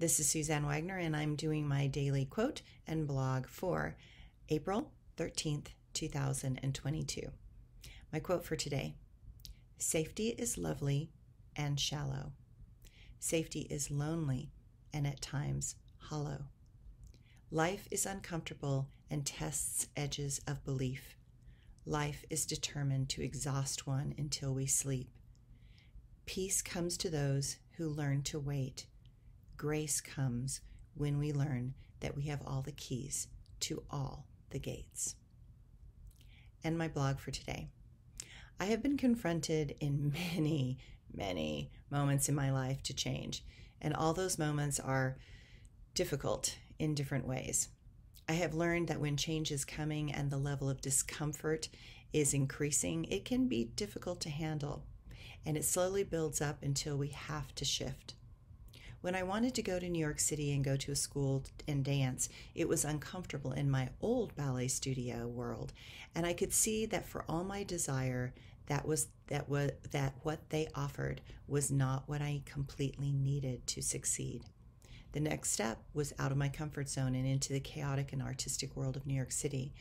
This is Suzanne Wagner, and I'm doing my daily quote and blog for April 13th, 2022. My quote for today Safety is lovely and shallow. Safety is lonely and at times hollow. Life is uncomfortable and tests edges of belief. Life is determined to exhaust one until we sleep. Peace comes to those who learn to wait Grace comes when we learn that we have all the keys to all the gates. And my blog for today. I have been confronted in many, many moments in my life to change, and all those moments are difficult in different ways. I have learned that when change is coming and the level of discomfort is increasing, it can be difficult to handle, and it slowly builds up until we have to shift. When I wanted to go to New York City and go to a school and dance, it was uncomfortable in my old ballet studio world, and I could see that for all my desire, that was that was that what they offered was not what I completely needed to succeed. The next step was out of my comfort zone and into the chaotic and artistic world of New York City.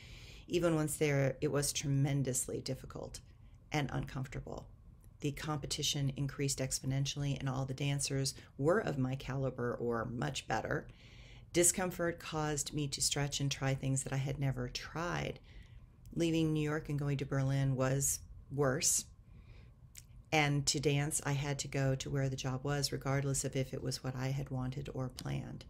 Even once there, it was tremendously difficult and uncomfortable the competition increased exponentially, and all the dancers were of my caliber or much better. Discomfort caused me to stretch and try things that I had never tried. Leaving New York and going to Berlin was worse. And to dance, I had to go to where the job was, regardless of if it was what I had wanted or planned.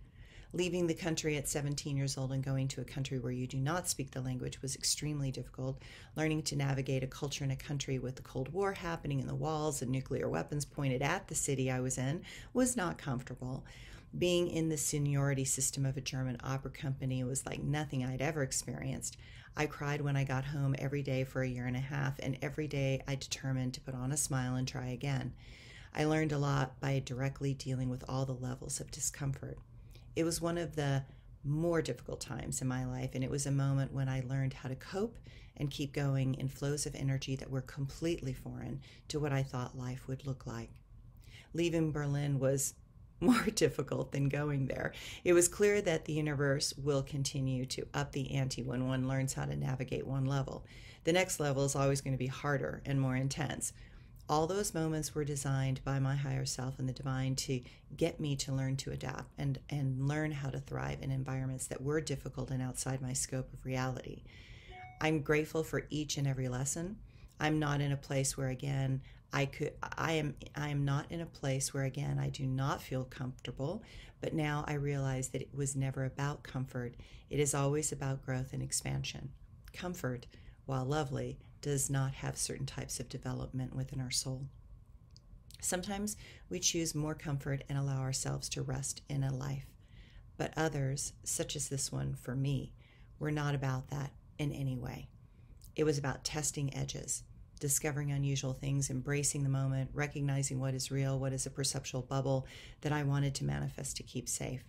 Leaving the country at 17 years old and going to a country where you do not speak the language was extremely difficult. Learning to navigate a culture in a country with the Cold War happening in the walls and nuclear weapons pointed at the city I was in was not comfortable. Being in the seniority system of a German opera company was like nothing I'd ever experienced. I cried when I got home every day for a year and a half, and every day I determined to put on a smile and try again. I learned a lot by directly dealing with all the levels of discomfort. It was one of the more difficult times in my life, and it was a moment when I learned how to cope and keep going in flows of energy that were completely foreign to what I thought life would look like. Leaving Berlin was more difficult than going there. It was clear that the universe will continue to up the ante when one learns how to navigate one level. The next level is always going to be harder and more intense all those moments were designed by my higher self and the divine to get me to learn to adapt and, and learn how to thrive in environments that were difficult and outside my scope of reality. I'm grateful for each and every lesson. I'm not in a place where again I could I am I am not in a place where again I do not feel comfortable, but now I realize that it was never about comfort. It is always about growth and expansion. Comfort, while lovely, does not have certain types of development within our soul. Sometimes we choose more comfort and allow ourselves to rest in a life, but others, such as this one for me, were not about that in any way. It was about testing edges, discovering unusual things, embracing the moment, recognizing what is real, what is a perceptual bubble that I wanted to manifest to keep safe.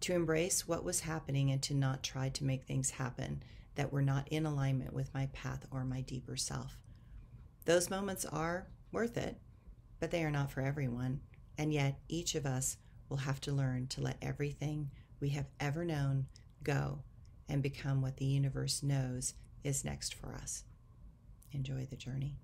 To embrace what was happening and to not try to make things happen that were not in alignment with my path or my deeper self. Those moments are worth it, but they are not for everyone. And yet, each of us will have to learn to let everything we have ever known go and become what the universe knows is next for us. Enjoy the journey.